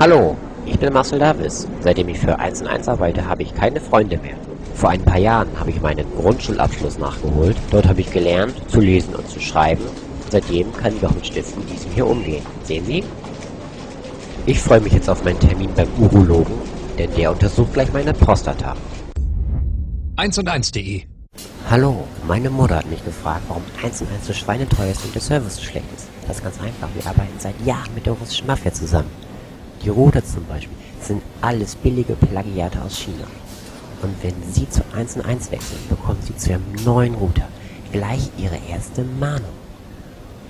Hallo, ich bin Marcel Davis. Seitdem ich für 1 und 1 arbeite, habe ich keine Freunde mehr. Vor ein paar Jahren habe ich meinen Grundschulabschluss nachgeholt. Dort habe ich gelernt, zu lesen und zu schreiben. Seitdem kann ich auch mit Stiften wie diesem hier umgehen. Sehen Sie? Ich freue mich jetzt auf meinen Termin beim Urologen, denn der untersucht gleich meine Prostata. 1 und 1.de Hallo, meine Mutter hat mich gefragt, warum 1 und 1 so schweineteuer ist und der Service so schlecht ist. Das ist ganz einfach, wir arbeiten seit Jahren mit der russischen Mafia zusammen. Die Router zum Beispiel sind alles billige Plagiate aus China. Und wenn Sie zu 1 und 1 wechseln, bekommen Sie zu Ihrem neuen Router gleich Ihre erste Mahnung.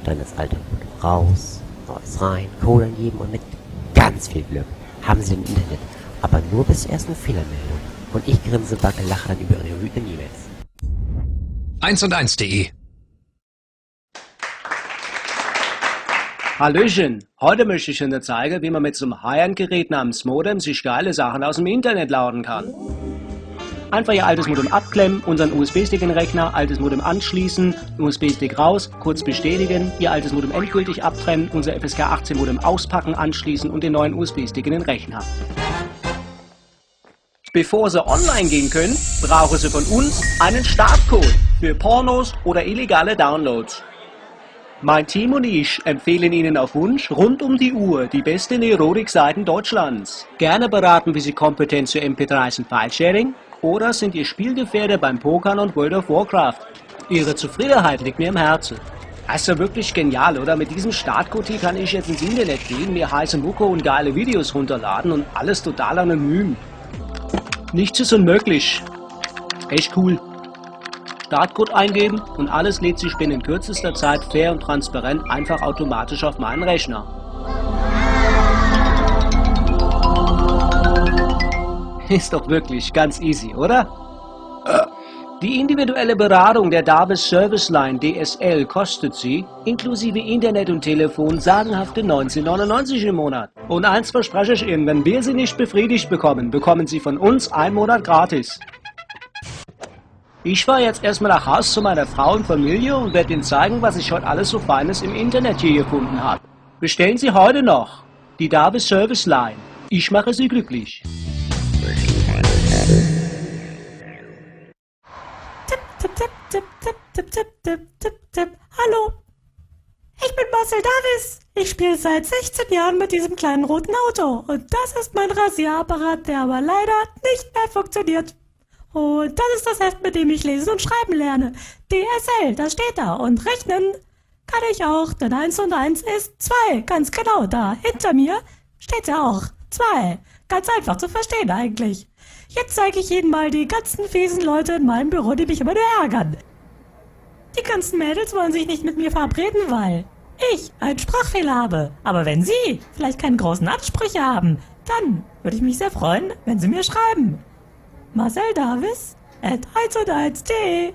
Dann das alte Router raus, neues rein, Code angeben und mit ganz viel Glück haben Sie ein Internet. Aber nur bis zur ersten Fehlermeldung. Und ich grinse, backe, lache dann über Ihre wütenden E-Mails. 1 und 1.de Hallöchen! Heute möchte ich Ihnen zeigen, wie man mit so einem High-End-Gerät namens Modem sich geile Sachen aus dem Internet laden kann. Einfach Ihr altes Modem abklemmen, unseren USB-Stick in den Rechner, altes Modem anschließen, USB-Stick raus, kurz bestätigen, Ihr altes Modem endgültig abtrennen, unser FSK 18 Modem auspacken, anschließen und den neuen USB-Stick in den Rechner. Bevor Sie online gehen können, brauchen Sie von uns einen Startcode für Pornos oder illegale Downloads. Mein Team und ich empfehlen Ihnen auf Wunsch rund um die Uhr die besten Erotikseiten Deutschlands. Gerne beraten wir Sie kompetent zu MP3s und File-Sharing oder sind Ihr Spielgefährder beim Pokern und World of Warcraft. Ihre Zufriedenheit liegt mir im Herzen. Das ist ja wirklich genial, oder? Mit diesem Startcode kann ich jetzt ins Internet gehen, mir heiße Mucke und geile Videos runterladen und alles total anonym. Nichts ist unmöglich. Echt cool. Startcode eingeben und alles lädt sich binnen kürzester Zeit fair und transparent einfach automatisch auf meinen Rechner. Ist doch wirklich ganz easy, oder? Die individuelle Beratung der Davis Service Line DSL kostet Sie, inklusive Internet und Telefon, sagenhafte 19,99 im Monat. Und eins verspreche ich Ihnen, wenn wir Sie nicht befriedigt bekommen, bekommen Sie von uns einen Monat gratis. Ich fahre jetzt erstmal nach Haus zu meiner Frau und Familie und werde Ihnen zeigen, was ich heute alles so Feines im Internet hier gefunden habe. Bestellen Sie heute noch die Davis Service Line. Ich mache Sie glücklich. Tipp, tipp, tipp, tipp, tipp, tipp, tipp, tipp, tipp, tipp. Hallo. Ich bin Marcel Davis. Ich spiele seit 16 Jahren mit diesem kleinen roten Auto. Und das ist mein Rasierapparat, der aber leider nicht mehr funktioniert. Und das ist das Heft, mit dem ich lesen und schreiben lerne. DSL, das steht da. Und rechnen kann ich auch, denn 1 und 1 ist 2. Ganz genau, da hinter mir steht ja auch. 2. Ganz einfach zu verstehen eigentlich. Jetzt zeige ich Ihnen mal die ganzen fiesen Leute in meinem Büro, die mich immer nur ärgern. Die ganzen Mädels wollen sich nicht mit mir verabreden, weil ich einen Sprachfehler habe. Aber wenn Sie vielleicht keine großen Ansprüche haben, dann würde ich mich sehr freuen, wenn Sie mir schreiben. Marcel Davis at 1 und 1.de